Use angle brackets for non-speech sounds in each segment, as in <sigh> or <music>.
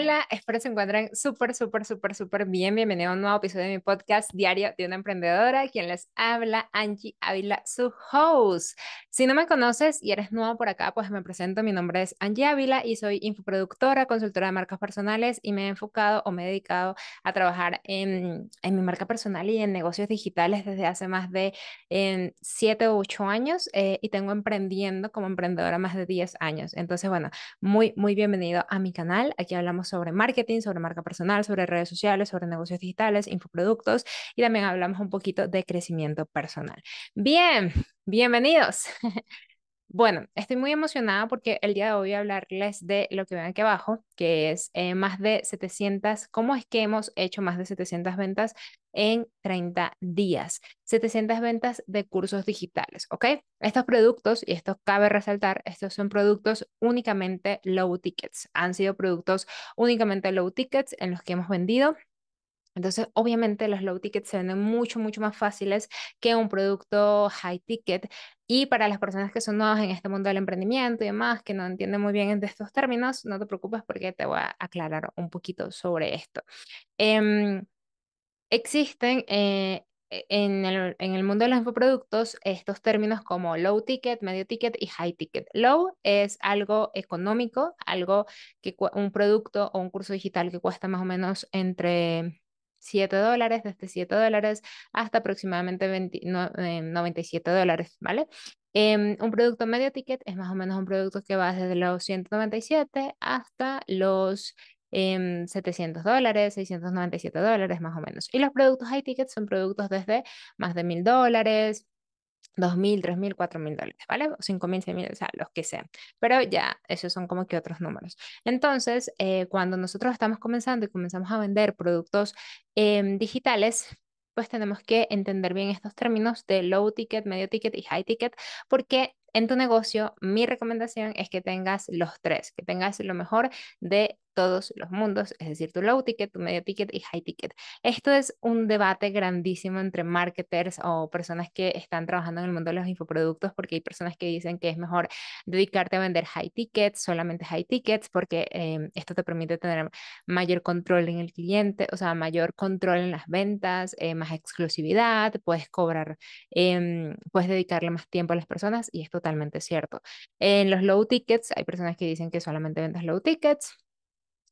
Hola, espero se encuentren súper, súper, súper, súper bien. Bienvenido a un nuevo episodio de mi podcast Diario de una Emprendedora, quien les habla, Angie Ávila, su host. Si no me conoces y eres nuevo por acá, pues me presento. Mi nombre es Angie Ávila y soy infoproductora, consultora de marcas personales y me he enfocado o me he dedicado a trabajar en, mi marca personal y en negocios digitales desde hace más de en, 7 o 8 años eh, y tengo emprendiendo como emprendedora más de 10 años. Entonces, bueno, muy, muy bienvenido a mi canal. Aquí hablamos sobre marketing, sobre marca personal, sobre redes sociales, sobre negocios digitales, infoproductos y también hablamos un poquito de crecimiento personal. Bien, bienvenidos. <laughs> Bueno, estoy muy emocionada porque el día de hoy voy a hablarles de lo que ven aquí abajo, que es eh, más de 700, cómo es que hemos hecho más de 700 ventas en 30 días. 700 ventas de cursos digitales, ¿ok? Estos productos, y esto cabe resaltar, estos son productos únicamente low tickets. Han sido productos únicamente low tickets en los que hemos vendido entonces, obviamente los low tickets se venden mucho, mucho más fáciles que un producto high ticket. Y para las personas que son nuevas en este mundo del emprendimiento y demás, que no entienden muy bien estos términos, no te preocupes porque te voy a aclarar un poquito sobre esto. Em, existen eh, e, en el, mundo de los infoproductos estos términos como low ticket, medio ticket y high ticket. Low es algo económico, algo que un producto o un curso digital que cuesta más o menos entre 7 dólares, desde 7 dólares hasta aproximadamente 20, 97 eh, dólares, ¿vale? Em, un producto medio ticket es más o menos un producto que va desde los 197 hasta los 700 em, dólares, 697 dólares más o menos. Y los productos high ticket son productos desde más de 1000 dólares, 2.000, 3.000, 4.000 dólares, ¿vale? 5.000, 6.000, o sea, los que sean. Pero ya, esos son como que otros números. Entonces, eh, cuando nosotros estamos comenzando y comenzamos a vender productos em, digitales, pues tenemos que entender bien estos términos de low ticket, medio ticket y high ticket, porque en tu negocio mi recomendación es que tengas los tres, que tengas lo mejor de todos los mundos, es decir, tu low ticket, tu medio ticket y high ticket. Esto es un debate grandísimo entre marketers o personas que están trabajando en el mundo de los infoproductos, porque hay personas que dicen que es mejor dedicarte a vender high tickets, solamente high tickets, porque em, esto te permite tener mayor control en el cliente, o sea, mayor control en las ventas, eh, más exclusividad, puedes cobrar, em, puedes dedicarle más tiempo a las personas y es totalmente cierto. En los low tickets hay personas que dicen que solamente vendes low tickets,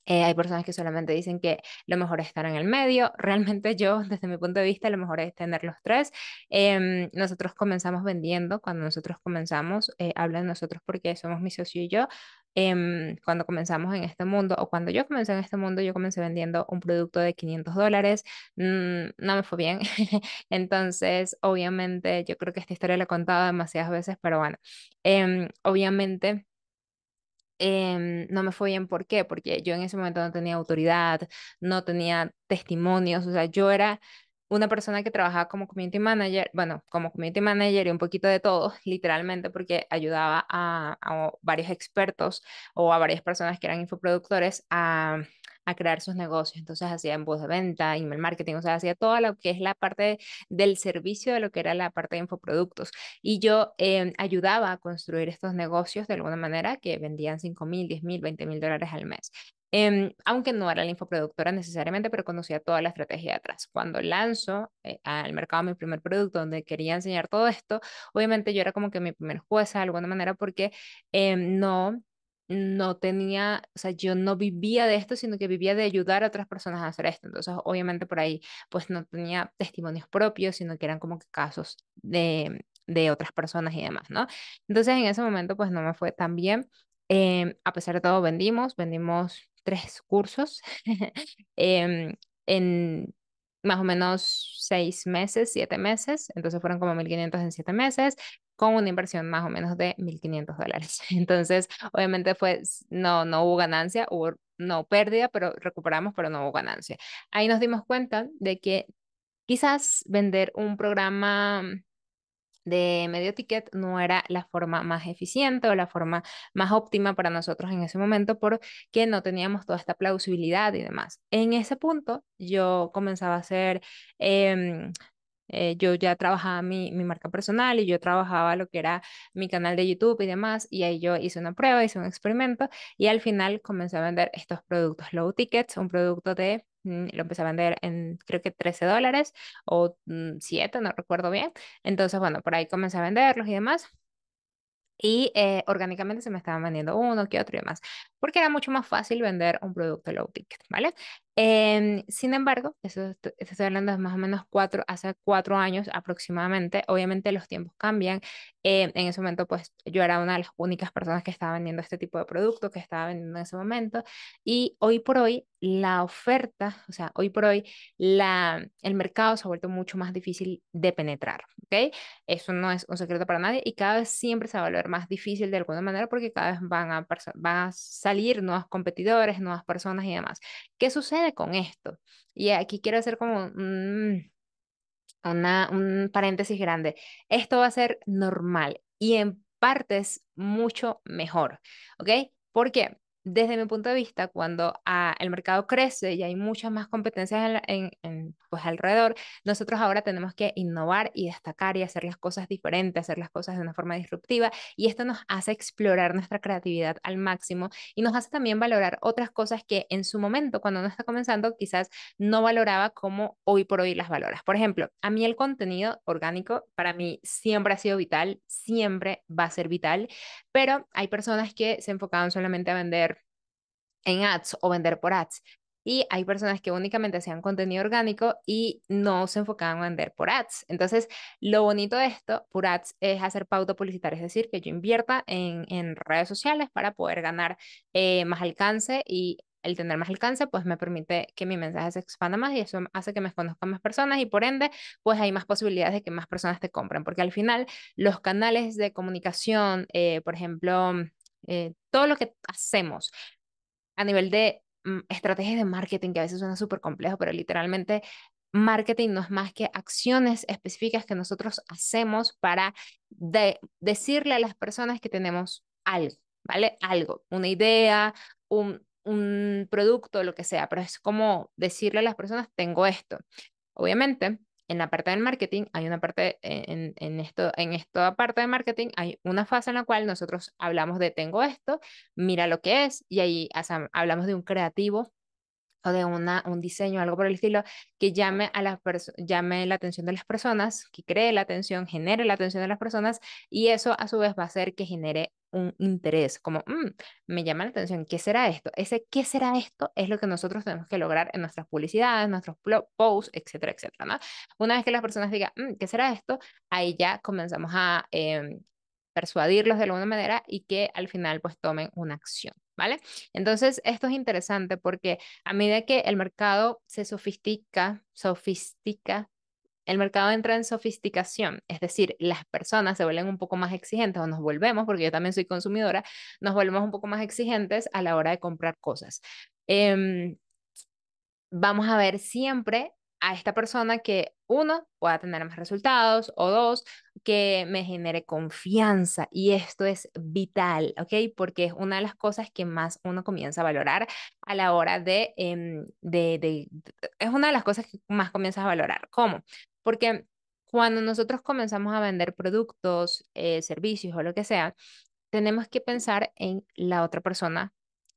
eh, hay personas que solamente dicen que lo mejor es estar en el medio. Realmente yo, desde mi punto de vista, lo mejor es tener los tres. Em, nosotros comenzamos vendiendo, cuando nosotros comenzamos, eh, hablo de nosotros porque somos mi socio y yo, em, cuando comenzamos en este mundo, o cuando yo comencé en este mundo, yo comencé vendiendo un producto de 500 dólares, mm, no me fue bien. <laughs> Entonces, obviamente, yo creo que esta historia la he contado demasiadas veces, pero bueno, em, obviamente Em, no me fue bien. ¿Por qué? Porque yo en ese momento no tenía autoridad, no tenía testimonios, o sea, yo era una persona que trabajaba como community manager, bueno, como community manager y un poquito de todo, <laughs> literalmente, porque ayudaba a, a varios expertos o a varias personas que eran infoproductores a a crear sus negocios. Entonces hacía embudos de venta, email marketing, o sea, hacía toda lo que es la parte del servicio de lo que era la parte de infoproductos. Y yo em, ayudaba a construir estos negocios de alguna manera que vendían 5 mil, 10 mil, 20 mil dólares al mes. Em, aunque no era la infoproductora necesariamente, pero conocía toda la estrategia de atrás. Cuando lanzo eh, al mercado mi primer producto donde quería enseñar todo esto, obviamente yo era como que mi primer jueza de alguna manera porque em, no no tenía, o sea, yo no vivía de esto, sino que vivía de ayudar a otras personas a hacer esto. Entonces, obviamente por ahí, pues no tenía testimonios propios, sino que eran como que casos de, de otras personas y demás, ¿no? Entonces, en ese momento, pues no me fue tan bien. Em, a pesar de todo, vendimos, vendimos tres cursos <laughs> em, en más o menos seis meses, siete meses, entonces fueron como 1.500 en siete meses, con una inversión más o menos de 1.500 dólares. <laughs> Entonces, obviamente fue, no, no hubo ganancia, hubo no pérdida, pero recuperamos, pero no hubo ganancia. Ahí nos dimos cuenta de que quizás vender un programa de medio ticket no era la forma más eficiente o la forma más óptima para nosotros en ese momento porque no teníamos toda esta plausibilidad y demás. En ese punto yo comenzaba a hacer em, eh, yo ya trabajaba mi, mi marca personal y yo trabajaba lo que era mi canal de YouTube y demás, y ahí yo hice una prueba, hice un experimento y al final comencé a vender estos productos low tickets, un producto de, mm, lo empecé a vender en creo que 13 dólares o mm, 7, no recuerdo bien. Entonces, bueno, por ahí comencé a venderlos y demás y eh, orgánicamente se me estaban vendiendo uno que otro y demás, porque era mucho más fácil vender un producto low ticket, ¿vale? Em, sin embargo, eso esto- estoy hablando de más o menos cuatro, hace cuatro años aproximadamente, obviamente los tiempos cambian, em, en ese momento pues yo era una de las únicas personas que estaba vendiendo este tipo de producto, que estaba vendiendo en ese momento, y hoy por hoy la oferta, o sea, hoy por hoy la, el mercado se ha vuelto mucho más difícil de penetrar, ¿ok? Eso no es un secreto para nadie y cada vez siempre se va a volver más difícil de alguna manera porque cada vez van a, van a salir nuevos competidores, nuevas personas y demás. ¿Qué sucede con esto? Y aquí quiero hacer como un, una, un paréntesis grande. Esto va a ser normal y en partes mucho mejor, ¿ok? Porque desde mi punto de vista, cuando ah, el mercado crece y hay muchas más competencias en, en- en, pues alrededor, nosotros ahora tenemos que innovar y destacar y hacer las cosas diferentes, hacer las cosas de una forma disruptiva y esto nos hace explorar nuestra creatividad al máximo y nos hace también valorar otras cosas que en su momento, cuando uno está comenzando, quizás no valoraba como hoy por hoy las valoras. Por ejemplo, a mí el contenido orgánico para mí siempre ha sido vital, siempre va a ser vital, pero hay personas que se enfocaban solamente a vender en ads o vender por ads. Y hay personas que únicamente hacían contenido orgánico y no se enfocaban a vender por ads. Entonces, lo bonito de esto, por ads, es hacer pauta publicitaria, es decir, que yo invierta en, en redes sociales para poder ganar eh, más alcance y el tener más alcance, pues me permite que mi mensaje se expanda más y eso hace que me conozcan más personas y por ende, pues hay más posibilidades de que más personas te compren, porque al final los canales de comunicación, eh, por ejemplo, eh, todo lo que hacemos a nivel de mm, estrategias de marketing, que a veces suena súper complejo, pero literalmente marketing no es más que acciones específicas que nosotros hacemos para de- decirle a las personas que tenemos algo, ¿vale? Algo, una idea, un, un producto, lo que sea, pero es como decirle a las personas, tengo esto. Obviamente, en la parte del marketing hay una parte, en, en esto, en esta parte de marketing hay una fase en la cual nosotros hablamos de tengo esto, mira lo que es, y ahí hablamos de un creativo o de una, un diseño, algo por el estilo, que llame, a las llame la atención de las personas, que cree la atención, genere la atención de las personas, y eso a su vez va a hacer que genere un interés, como, "Mm, me llama la atención, ¿qué será esto? Ese ¿qué será esto? Es lo que nosotros tenemos que lograr en nuestras publicidades, nuestros posts, etcétera, etcétera, ¿no? Una vez que las personas digan, "Mm, ¿qué será esto? Ahí ya comenzamos a em, persuadirlos de alguna manera y que al final pues tomen una acción, ¿vale? Entonces, esto es interesante porque a medida que el mercado se sofistica, sofistica, el mercado entra en sofisticación, es decir, las personas se vuelven un poco más exigentes o nos volvemos, porque yo también soy consumidora, nos volvemos un poco más exigentes a la hora de comprar cosas. Em, vamos a ver siempre a esta persona que uno pueda tener más resultados o dos que me genere confianza y esto es vital, ¿ok? Porque es una de las cosas que más uno comienza a valorar a la hora de, em, de, de- es una de las cosas que más comienzas a valorar. ¿Cómo? Porque cuando nosotros comenzamos a vender productos, eh, servicios o lo que sea, tenemos que pensar en la otra persona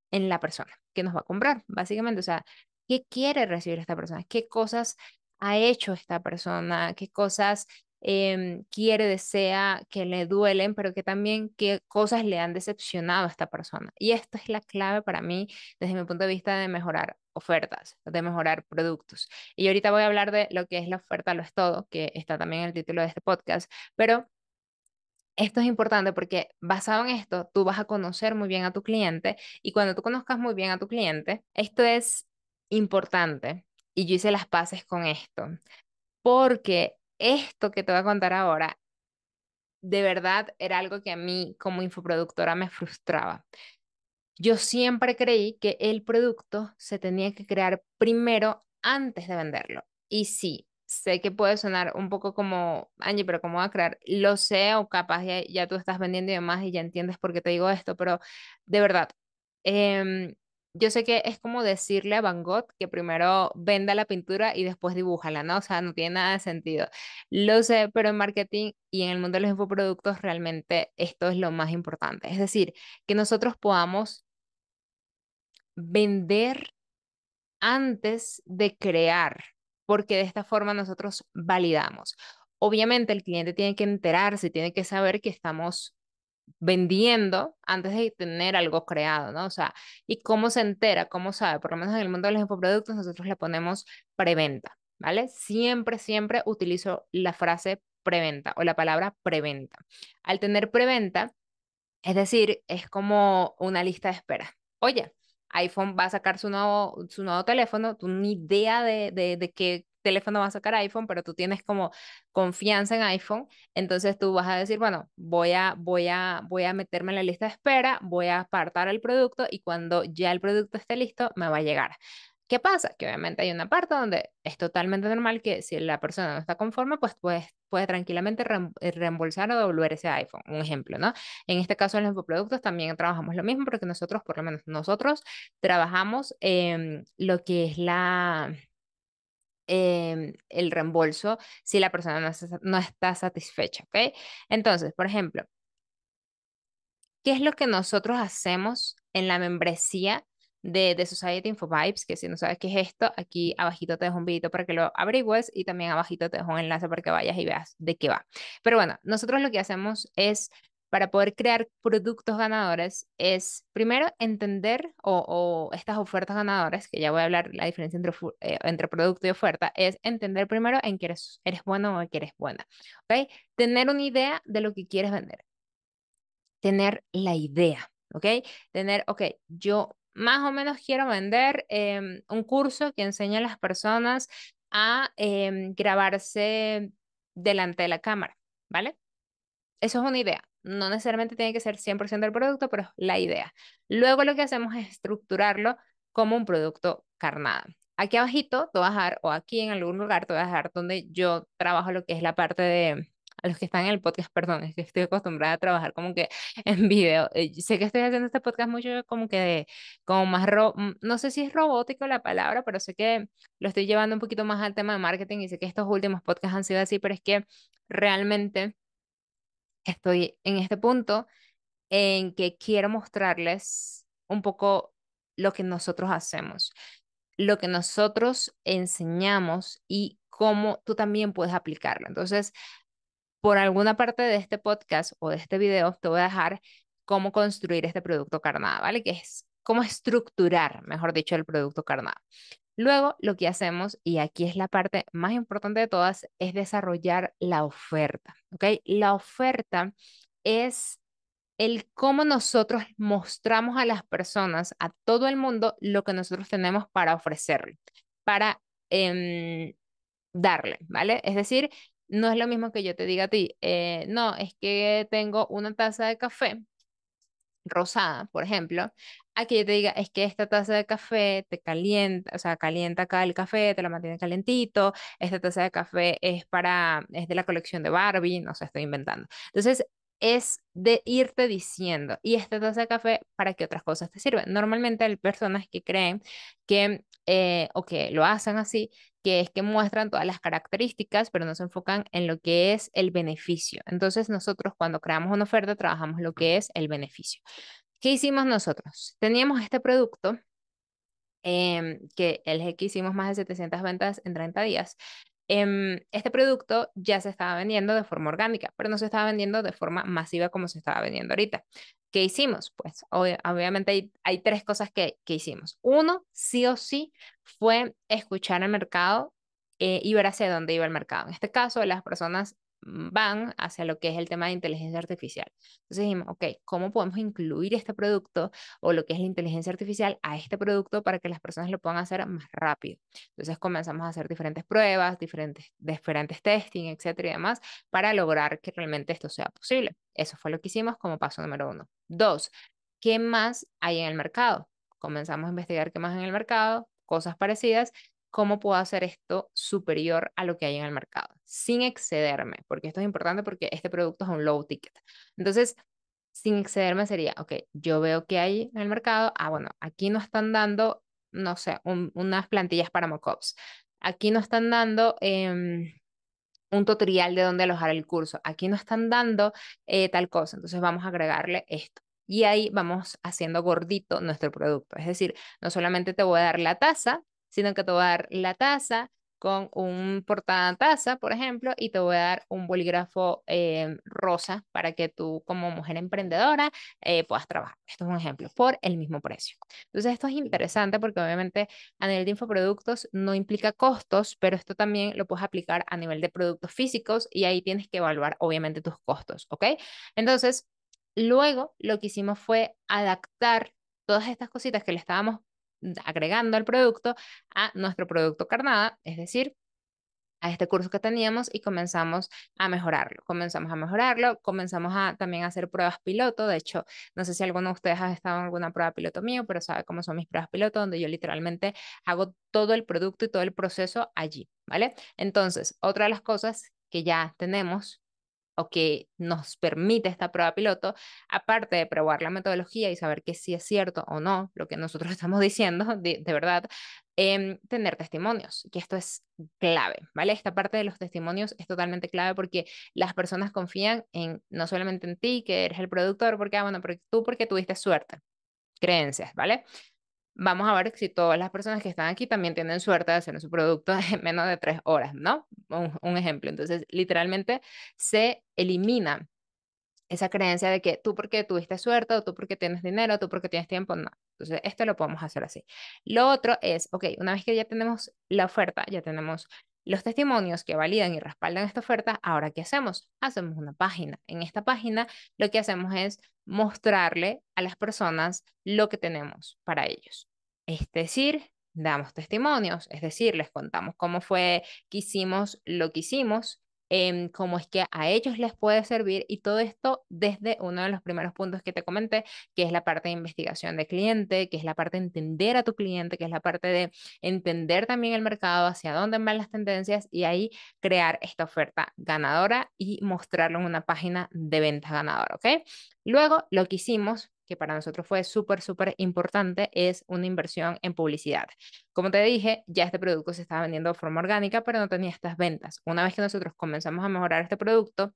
en la persona que nos va a comprar, básicamente. O sea, ¿qué quiere recibir esta persona? ¿Qué cosas ha hecho esta persona? ¿Qué cosas em, quiere, desea, que le duelen, pero que también qué cosas le han decepcionado a esta persona? Y esto es la clave para mí, desde mi punto de vista, de mejorar ofertas, de mejorar productos. Y ahorita voy a hablar de lo que es la oferta, lo es todo, que está también en el título de este podcast, pero esto es importante porque basado en esto, tú vas a conocer muy bien a tu cliente y cuando tú conozcas muy bien a tu cliente, esto es importante y yo hice las paces con esto porque esto que te voy a contar ahora, de verdad era algo que a mí como infoproductora me frustraba. Yo siempre creí que el producto se tenía que crear primero antes de venderlo. Y sí, sé que puede sonar un poco como, Angie, pero ¿cómo va a crear? Lo sé o capaz ya, ya tú estás vendiendo y demás y ya entiendes por qué te digo esto, pero de verdad, em, yo sé que es como decirle a Van Gogh que primero venda la pintura y después dibújala, ¿no? O sea, no tiene nada de sentido. Lo sé, pero en marketing y en el mundo de los infoproductos realmente esto es lo más importante. Es decir, que nosotros podamos vender antes de crear, porque de esta forma nosotros validamos. Obviamente el cliente tiene que enterarse, tiene que saber que estamos vendiendo antes de tener algo creado, ¿no? O sea, ¿y cómo se entera? ¿Cómo sabe? Por lo menos en el mundo de los infoproductos nosotros le ponemos preventa, ¿vale? Siempre, siempre utilizo la frase preventa o la palabra preventa. Al tener preventa, es decir, es como una lista de espera. Oye, iPhone va a sacar su nuevo, su nuevo teléfono, tú ni idea de, de, de qué teléfono va a sacar iPhone, pero tú tienes como confianza en iPhone, entonces tú vas a decir, bueno, voy a, voy a, voy a meterme en la lista de espera, voy a apartar el producto y cuando ya el producto esté listo, me va a llegar. ¿Qué pasa? Que obviamente hay una parte donde es totalmente normal que si la persona no está conforme, pues puede, puede tranquilamente eh, reembolsar o devolver ese iPhone, un ejemplo, ¿no? En este caso en los infoproductos también trabajamos lo mismo porque nosotros, por lo menos nosotros, trabajamos en lo que es la, em, el reembolso si la persona no, no está satisfecha, ¿ok? Entonces, por ejemplo, ¿qué es lo que nosotros hacemos en la membresía? De, de Society Info Vibes, que si no sabes qué es esto, aquí abajito te dejo un videito para que lo averigües y también abajito te dejo un enlace para que vayas y veas de qué va. Pero bueno, nosotros lo que hacemos es para poder crear productos ganadores es primero entender o, estas ofertas ganadoras, que ya voy a hablar la diferencia entre, eh, entre producto y oferta, es entender primero en qué eres, eres bueno o en qué eres buena. ¿Ok? Tener una idea de lo que quieres vender. Tener la idea. ¿Ok? Tener, ok, yo más o menos quiero vender em, un curso que enseña a las personas a em, grabarse delante de la cámara, ¿vale? Eso es una idea. No necesariamente tiene que ser 100% del producto, pero es la idea. Luego lo que hacemos es estructurarlo como un producto carnada. Aquí abajito te voy a dejar, o aquí en algún lugar te voy a dejar donde yo trabajo lo que es la parte de a los que están en el podcast, perdón, es que estoy acostumbrada a trabajar como que <laughs> en video. Eh, sé que estoy haciendo este podcast mucho como que de, como más, ro mm, no sé si es robótico la palabra, pero sé que lo estoy llevando un poquito más al tema de marketing y sé que estos últimos podcasts han sido así, pero es que realmente estoy en este punto en que quiero mostrarles un poco lo que nosotros hacemos, lo que nosotros enseñamos y cómo tú también puedes aplicarlo. Entonces, por alguna parte de este podcast o de este video te voy a dejar cómo construir este producto carnada, ¿vale? Que es cómo estructurar, mejor dicho, el producto carnada. Luego, lo que hacemos, y aquí es la parte más importante de todas, es desarrollar la oferta, ¿ok? La oferta es el cómo nosotros mostramos a las personas, a todo el mundo, lo que nosotros tenemos para ofrecerle, para em, darle, ¿vale? Es decir, no es lo mismo que yo te diga a ti, eh, no, es que tengo una taza de café rosada, por ejemplo, a yo te diga, es que esta taza de café te calienta, o sea, calienta acá el café, te lo mantiene calentito, esta taza de café es para, es de la colección de Barbie, no sé, estoy inventando. Entonces, es de irte diciendo, y esta taza de café, ¿para qué otras cosas te sirven? Normalmente hay personas que creen que, eh, o que lo hacen así, que es que muestran todas las características, pero no se enfocan en lo que es el beneficio. Entonces, nosotros cuando creamos una oferta, trabajamos lo que es el beneficio. ¿Qué hicimos nosotros? Teníamos este producto em, que el que hicimos más de 700 ventas en 30 días. Em, este producto ya se estaba vendiendo de forma orgánica, pero no se estaba vendiendo de forma masiva como se estaba vendiendo ahorita. ¿Qué hicimos? Pues obviamente hay, tres cosas que, hicimos. Uno, sí o sí, fue escuchar el mercado eh, y ver hacia dónde iba el mercado. En este caso, las personas van hacia lo que es el tema de inteligencia artificial. Entonces dijimos, ok, ¿cómo podemos incluir este producto o lo que es la inteligencia artificial a este producto para que las personas lo puedan hacer más rápido? Entonces comenzamos a hacer diferentes pruebas, diferentes, diferentes testing, etcétera y demás, para lograr que realmente esto sea posible. Eso fue lo que hicimos como paso número uno. Dos, ¿qué más hay en el mercado? Comenzamos a investigar qué más hay en el mercado, cosas parecidas cómo puedo hacer esto superior a lo que hay en el mercado, sin excederme, porque esto es importante porque este producto es un low ticket. Entonces, sin excederme sería, ok, yo veo que hay en el mercado, ah, bueno, aquí no están dando, no sé, unas plantillas para mockups. Aquí no están dando em, un tutorial de dónde alojar el curso. Aquí no están dando eh, tal cosa. Entonces vamos a agregarle esto. Y ahí vamos haciendo gordito nuestro producto. Es decir, no solamente te voy a dar la taza, sino que te voy a dar la taza, con un portataza, por ejemplo, y te voy a dar un bolígrafo eh, rosa para que tú como mujer emprendedora eh, puedas trabajar. Esto es un ejemplo, por el mismo precio. Entonces, esto es interesante porque obviamente a nivel de infoproductos no implica costos, pero esto también lo puedes aplicar a nivel de productos físicos y ahí tienes que evaluar obviamente tus costos, ¿ok? Entonces, luego lo que hicimos fue adaptar todas estas cositas que le estábamos agregando al producto a nuestro producto carnada, es decir, a este curso que teníamos y comenzamos a mejorarlo. Comenzamos a mejorarlo, comenzamos a también a hacer pruebas piloto. De hecho, no sé si alguno de ustedes ha estado en alguna prueba piloto mío, pero sabe cómo son mis pruebas piloto, donde yo literalmente hago todo el producto y todo el proceso allí, ¿vale? Entonces, otra de las cosas que ya tenemos o que nos permite esta prueba piloto, aparte de probar la metodología y saber que sí es cierto o no lo que nosotros <laughs> estamos diciendo, de, verdad, em, tener testimonios, que esto es clave, ¿vale? Esta parte de los testimonios es totalmente clave porque las personas confían en no solamente en ti, que eres el productor, porque, ah, bueno, porque tú porque tuviste suerte, creencias, ¿vale? Vamos a ver si todas las personas que están aquí también tienen suerte de hacer su producto <laughs> en menos de tres horas, ¿no? Un, ejemplo. Entonces, literalmente se elimina esa creencia de que tú porque tuviste suerte, o tú porque tienes dinero, tú porque tienes tiempo, no. Entonces, esto lo podemos hacer así. Lo otro es, ok, una vez que ya tenemos la oferta, ya tenemos los testimonios que validan y respaldan esta oferta, ahora ¿qué hacemos? Hacemos una página. En esta página lo que hacemos es mostrarle a las personas lo que tenemos para ellos. Es decir, damos testimonios, es decir, les contamos cómo fue que hicimos lo que hicimos, eh, cómo es que a ellos les puede servir y todo esto desde uno de los primeros puntos que te comenté, que es la parte de investigación de cliente, que es la parte de entender a tu cliente, que es la parte de entender también el mercado, hacia dónde van las tendencias y ahí crear esta oferta ganadora y mostrarlo en una página de venta ganadora, ¿ok? Luego, lo que hicimos que para nosotros fue súper, súper importante, es una inversión en publicidad. Como te dije, ya este producto se estaba vendiendo de forma orgánica, pero no tenía estas ventas. Una vez que nosotros comenzamos a mejorar este producto,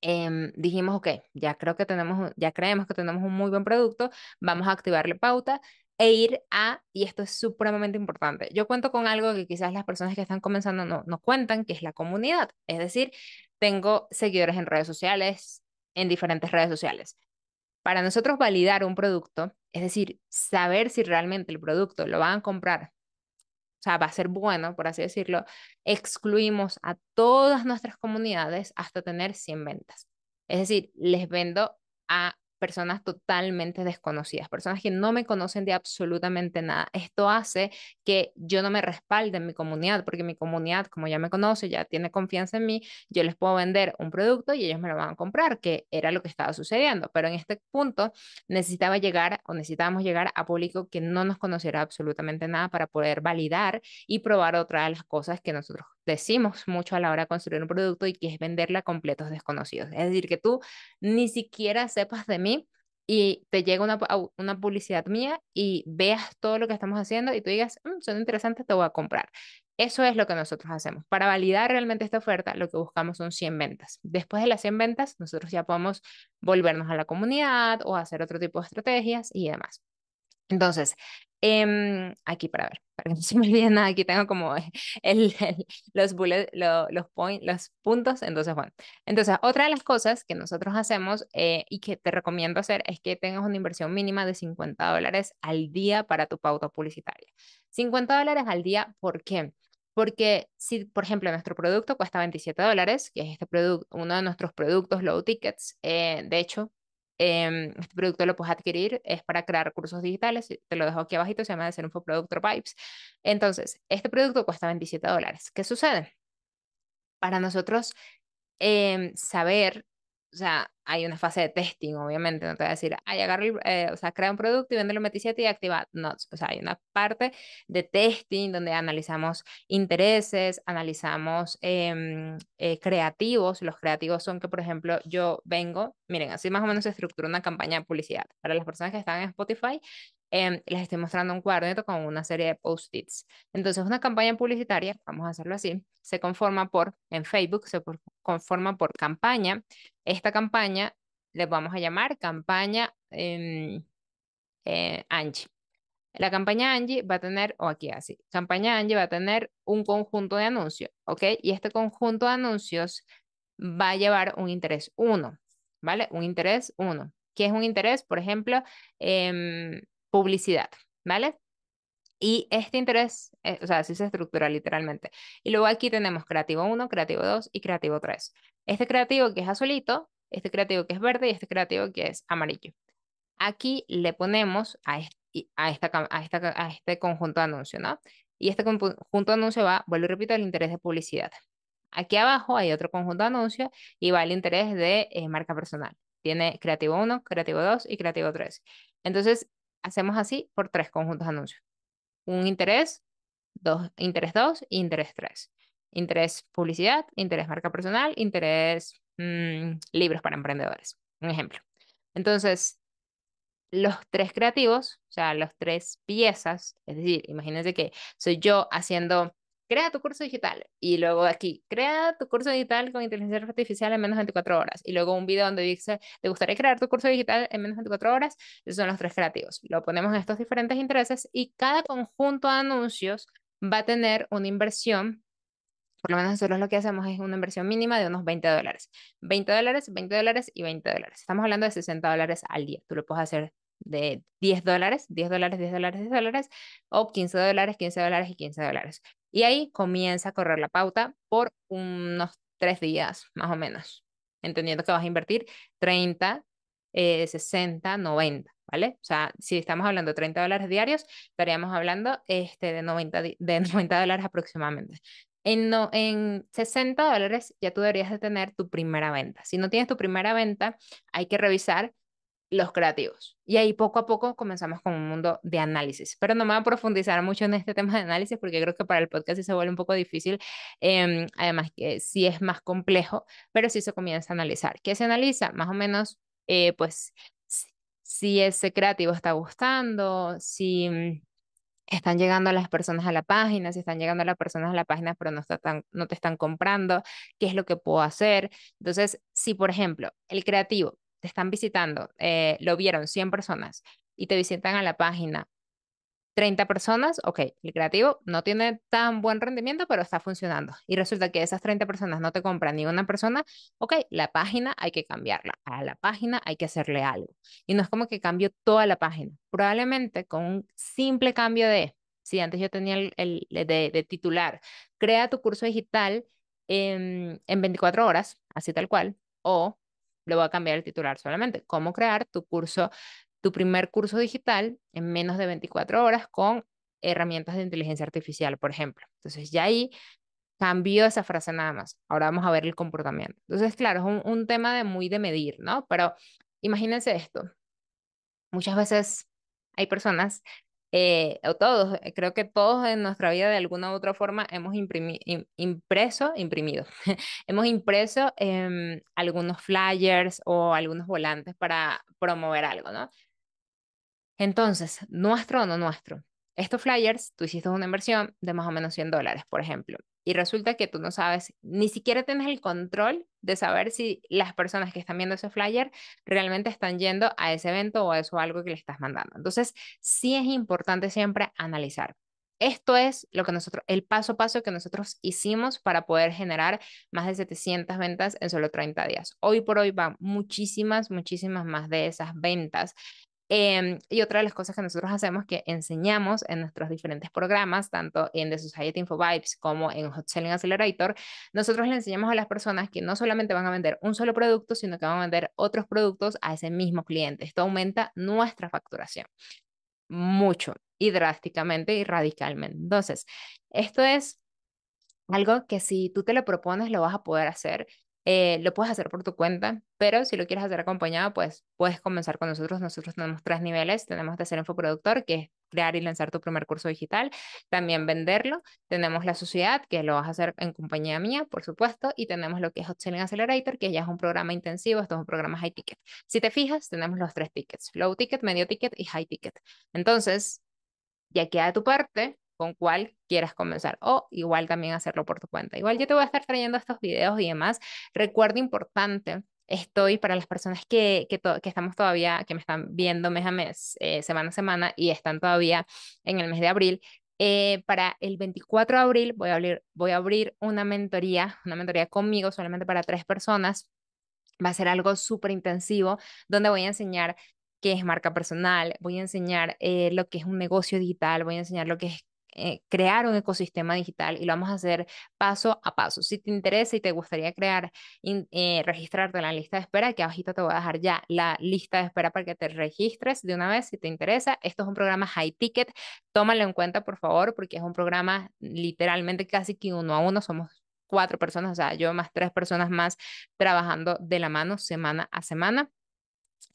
em, dijimos, ok, ya creo que tenemos, ya creemos que tenemos un muy buen producto, vamos a activarle pauta e ir a, y esto es supremamente importante, yo cuento con algo que quizás las personas que están comenzando no, no cuentan, que es la comunidad. Es decir, tengo seguidores en redes sociales, en diferentes redes sociales. Para nosotros validar un producto, es decir, saber si realmente el producto lo van a comprar, o sea, va a ser bueno, por así decirlo, excluimos a todas nuestras comunidades hasta tener 100 ventas. Es decir, les vendo a personas totalmente desconocidas, personas que no me conocen de absolutamente nada. Esto hace que yo no me respalde en mi comunidad, porque mi comunidad, como ya me conoce, ya tiene confianza en mí, yo les puedo vender un producto y ellos me lo van a comprar, que era lo que estaba sucediendo. Pero en este punto necesitaba llegar o necesitábamos llegar a público que no nos conociera absolutamente nada para poder validar y probar otra de las cosas que nosotros decimos mucho a la hora de construir un producto y que es venderla a completos desconocidos. Es decir, que tú ni siquiera sepas de mí y te llega una, una publicidad mía y veas todo lo que estamos haciendo y tú digas, mm, son interesantes, te voy a comprar. Eso es lo que nosotros hacemos. Para validar realmente esta oferta, lo que buscamos son 100 ventas. Después de las 100 ventas, nosotros ya podemos volvernos a la comunidad o hacer otro tipo de estrategias y demás. Entonces, em, aquí para ver, para <laughs> que no se me olvide nada, aquí tengo como <laughs> el, los, bullet, los, point, los puntos. Entonces, bueno, entonces otra de las cosas que nosotros hacemos eh, y que te recomiendo hacer es que tengas una inversión mínima de 50 dólares al día para tu pauta publicitaria. 50 dólares al día, ¿por qué? Porque si, por ejemplo, nuestro producto cuesta 27 dólares, que es este uno de nuestros productos low tickets, eh, de hecho, Em, este producto lo puedes adquirir, es para crear cursos digitales, te lo dejo aquí abajito, se llama de ser un Productor Vibes. Entonces, este producto cuesta 27 dólares. ¿Qué sucede? Para nosotros em, saber o sea, hay una fase de testing, obviamente, no te voy a decir, ay, agarra, eh, o sea, crea un producto y véndelo en 27 y activa. No, o sea, hay una parte de testing donde analizamos intereses, analizamos em, eh, creativos. Los creativos son que, por ejemplo, yo vengo, miren, así más o menos se estructura una campaña de publicidad. Para las personas que están en Spotify, eh, les estoy mostrando un cuadernito con una serie de post-its. Entonces, una campaña publicitaria, vamos a hacerlo así, se conforma por, en Facebook, se conforma por campaña. Esta campaña le vamos a llamar campaña eh, Angie. La campaña Angie va a tener, o aquí así, campaña Angie va a tener un conjunto de anuncios, ¿ok? Y este conjunto de anuncios va a llevar un interés 1, ¿vale? Un interés 1. ¿Qué es un interés? Por ejemplo, eh, publicidad, ¿vale? Y este interés, eh, o sea, así se estructura literalmente. Y luego aquí tenemos creativo 1, creativo 2 y creativo 3. Este creativo que es azulito, este creativo que es verde y este creativo que es amarillo. Aquí le ponemos a, a, esta, a, a este conjunto de anuncios, ¿no? Y este conjunto de anuncios va, vuelvo y repito, el interés de publicidad. Aquí abajo hay otro conjunto de anuncios y va el interés de eh, marca personal. Tiene creativo 1, creativo 2 y creativo 3. Entonces, hacemos así por tres conjuntos de anuncios. Un interés, dos, interés 2 y interés 3. Interés publicidad, interés marca personal, interés mm, libros para emprendedores. Un ejemplo. Entonces, los tres creativos, o sea, las tres piezas, es decir, imagínense que soy yo haciendo crea tu curso digital. Y luego aquí, crea tu curso digital con inteligencia artificial en menos de 24 horas. Y luego un video donde dice, ¿te gustaría crear tu curso digital en menos de 24 horas? Esos son los tres creativos. Lo ponemos en estos diferentes intereses y cada conjunto de anuncios va a tener una inversión por lo menos nosotros lo que hacemos es una inversión mínima de unos 20 dólares. 20 dólares, 20 dólares y 20 dólares. Estamos hablando de 60 dólares al día. Tú lo puedes hacer de 10 dólares, 10 dólares, 10 dólares, 10 dólares, o 15 dólares, 15 dólares y 15 dólares. Y ahí comienza a correr la pauta por unos tres días, más o menos, entendiendo que vas a invertir 30, 60, 90, ¿vale? O sea, si estamos hablando de 30 dólares diarios, estaríamos hablando este, de, 90, de <laughs> 90 dólares aproximadamente. En, no, en 60 dólares ya tú deberías de tener tu primera venta. Si no tienes tu primera venta, hay que revisar los creativos. Y ahí poco a poco comenzamos con un mundo de análisis. Pero no me voy a profundizar mucho en este tema de análisis porque creo que para el podcast sí se vuelve un poco difícil. Em, además que sí es más complejo, pero sí se comienza a analizar. ¿Qué se analiza? Más o menos, eh, pues, si ese creativo está gustando, si mm, están llegando las personas a la página, si están llegando las personas a la página pero no, está tan, no te están comprando, qué es lo que puedo hacer. Entonces, si por ejemplo el creativo te están visitando, eh, lo vieron 100 personas y te visitan a la página 30 personas, ok, el creativo no tiene tan buen rendimiento, pero está funcionando. Y resulta que esas 30 personas no te compran ni una persona, ok, la página hay que cambiarla. A la página hay que hacerle algo. Y no es como que cambio toda la página. Probablemente con un simple cambio de, si antes yo tenía el, de, titular, crea tu curso digital en, en 24 horas, así tal cual, o le voy a cambiar el titular solamente. ¿Cómo crear tu curso, tu primer curso digital en menos de 24 horas con herramientas de inteligencia artificial, por ejemplo? Entonces ya ahí cambió esa frase nada más. Ahora vamos a ver el comportamiento. Entonces, claro, es un, un tema de muy de medir, ¿no? Pero imagínense esto. Muchas veces hay personas eh, o todos, eh, creo que todos en nuestra vida de alguna u otra forma hemos impreso, imprimido, <laughs> hemos impreso em, algunos flyers o algunos volantes para promover algo, ¿no? Entonces, nuestro o no nuestro. Estos flyers, tú hiciste una inversión de más o menos 100 dólares, por ejemplo y resulta que tú no sabes, ni siquiera tienes el control de saber si las personas que están viendo ese flyer realmente están yendo a ese evento o a eso algo que le estás mandando. Entonces, sí es importante siempre analizar. Esto es lo que nosotros, el paso a paso que nosotros hicimos para poder generar más de 700 ventas en solo 30 días. Hoy por hoy van muchísimas, muchísimas más de esas ventas Em, y otra de las cosas que nosotros hacemos que enseñamos en nuestros diferentes programas, tanto en The Society Info Vibes como en Hot Selling Accelerator, nosotros le enseñamos a las personas que no solamente van a vender un solo producto, sino que van a vender otros productos a ese mismo cliente. Esto aumenta nuestra facturación mucho y drásticamente y radicalmente. Entonces, esto es algo que si tú te lo propones, lo vas a poder hacer eh, lo puedes hacer por tu cuenta, pero si lo quieres hacer acompañado, pues puedes comenzar con nosotros. Nosotros tenemos tres niveles. Tenemos de ser infoproductor, que es crear y lanzar tu primer curso digital, también venderlo. Tenemos la sociedad, que lo vas a hacer en compañía mía, por supuesto, y tenemos lo que es Hot Selling Accelerator, que ya es un programa intensivo, esto es un programa high ticket. Si te fijas, tenemos los tres tickets, low ticket, medio ticket y high ticket. Entonces, ya queda de tu parte con cuál quieras comenzar o igual también hacerlo por tu cuenta. Igual yo te voy a estar trayendo estos videos y demás. Recuerdo importante, estoy para las personas que, que, que, estamos todavía, que me están viendo mes a mes, eh, semana a semana y están todavía en el mes de abril. Eh, para el 24 de abril voy a, abrir, voy a abrir una mentoría, una mentoría conmigo solamente para tres personas. Va a ser algo súper intensivo donde voy a enseñar qué es marca personal, voy a enseñar eh, lo que es un negocio digital, voy a enseñar lo que es eh, crear un ecosistema digital y lo vamos a hacer paso a paso. Si te interesa y te gustaría crear, eh, registrarte en la lista de espera, que abajito te voy a dejar ya la lista de espera para que te registres de una vez si te interesa. Esto es un programa high ticket, tómalo en cuenta por favor porque es un programa literalmente casi que uno a uno, somos cuatro personas, o sea, yo más tres personas más trabajando de la mano semana a semana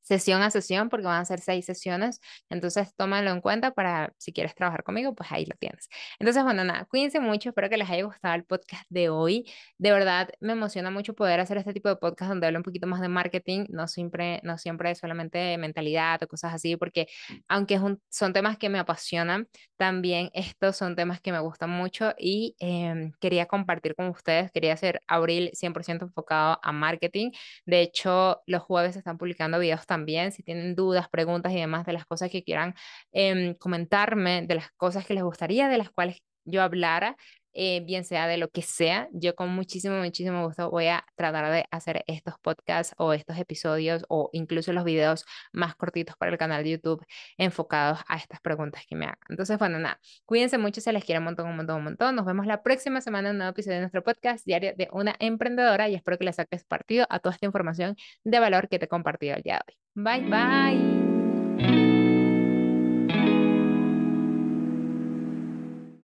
sesión a sesión, porque van a ser seis sesiones. Entonces, tómalo en cuenta para si quieres trabajar conmigo, pues ahí lo tienes. Entonces, bueno, nada, cuídense mucho. Espero que les haya gustado el podcast de hoy. De verdad, me emociona mucho poder hacer este tipo de podcast donde hablo un poquito más de marketing, no siempre, no siempre solamente mentalidad o cosas así, porque aunque son temas que me apasionan, también estos son temas que me gustan mucho y em, quería compartir con ustedes. Quería hacer abril 100% enfocado a marketing. De hecho, los jueves están publicando videos también, si tienen dudas, preguntas y demás de las cosas que quieran em, comentarme, de las cosas que les gustaría, de las cuales yo hablara, eh, bien sea de lo que sea, yo con muchísimo, muchísimo gusto voy a tratar de hacer estos podcasts o estos episodios o incluso los videos más cortitos para el canal de YouTube enfocados a estas preguntas que me hagan. Entonces, bueno, nada, cuídense mucho, se les quiere un montón, un montón, un montón. Nos vemos la próxima semana en un nuevo episodio de nuestro podcast diario de una emprendedora y espero que le saques partido a toda esta información de valor que te he compartido el día de hoy. Bye, bye.